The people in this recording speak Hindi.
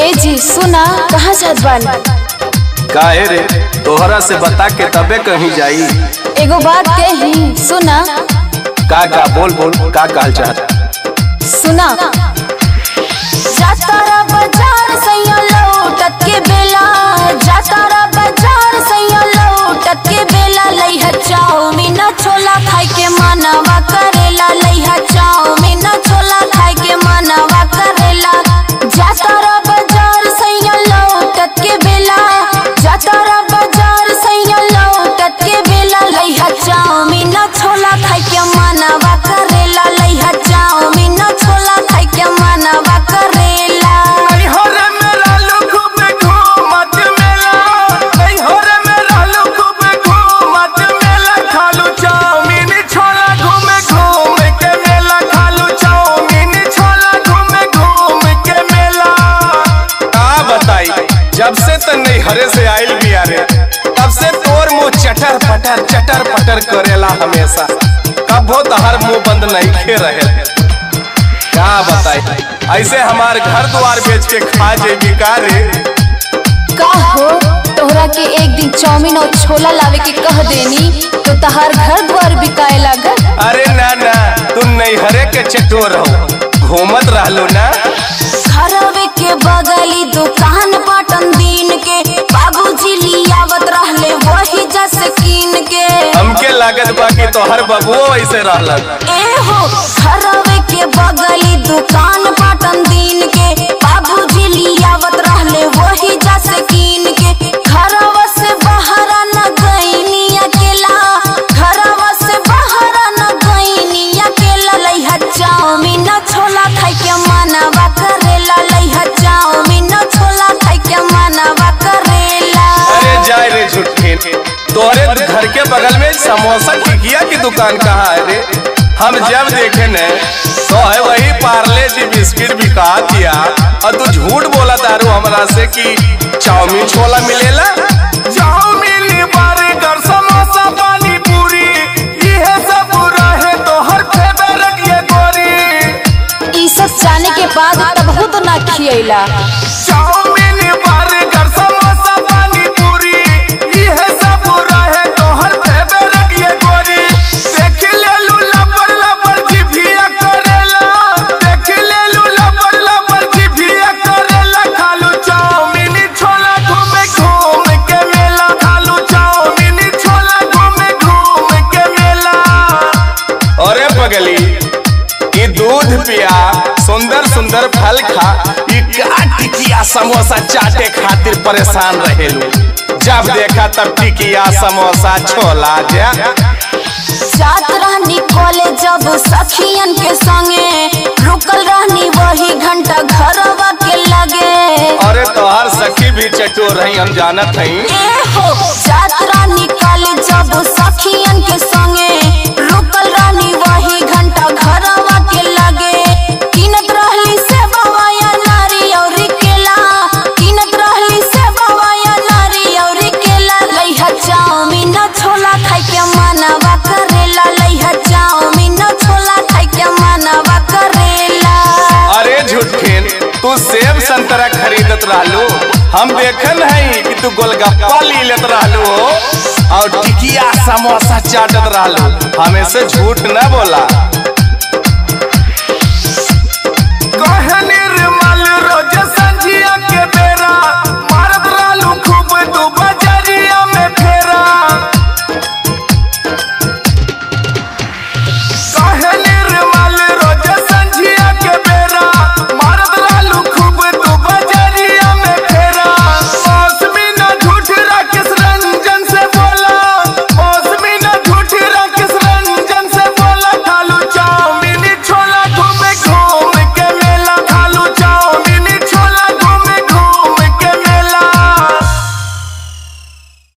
ए जी सुना कहाँ जात बानी काहे रे तोहरा से बता के तबे कहीं जाई। एगो बात कही सुना। का का बोल बोल का कहल चाहत? सुना। जातारा जब से तो नहीं हरे से आइल बिया रे तब से तोर मुँह चटर पटर चटर पटर करेला हमेशा। कबो तो हर मुँह बंद नहीं खे रहे। क्या बताई? ऐसे हमार घर द्वार बेच के खा जेबी का रे का हो? तोहरा के एक दिन चाउमीन और छोला लावे के कह देनी तो तहार घर द्वार बिकाए लागल अरे ना ना तू नहीं हरे के चटोर हो। घूमत रहलो ना। के बगली दुकान पाटन दिन के। बाबूजी लियावत रहले वही जस कीन के। हमके लागत बाकी तो हर बबुओ ऐसे रहलन। ए हो घरवे के बगली दुकान पाटन तोरे घर के बगल में समोसा टिकिया की दुकान कहाँ है रे? हम जब देखे न तो है वही पार्ले जी बिस्किट बिका दिया। और तू झूठ बोला दारू हमरा से कि चाउमीन छोला मिलेला? चाउमीन बर्गर समोसा पानी पूरी। ये सब रहे तो हर फेवरेट ये गोरी। ई सब जाने के बाद तब ना खियला ई दूध पिया सुंदर सुंदर फल खा ई का टिकिया समोसा चाटे खातिर परेशान रहेलू। जब देखा तब टिकिया समोसा छोला जा। जात रहनी कॉलेज जब सखियन के संगे रुकल रहनी वही घंटा घरवा के लगे। अरे तोहर सखी भी चटोर रही हम जानत हई। जात रहनी कॉलेज जब सखियन के संगे तू सेब संतरा खरीदत रहलू। हम देखन है कि तू गोलगप्पा ली लेत रहलू। और टिकिया समोसा चाटत रहलू। हमें से झूठ न बोला। कहन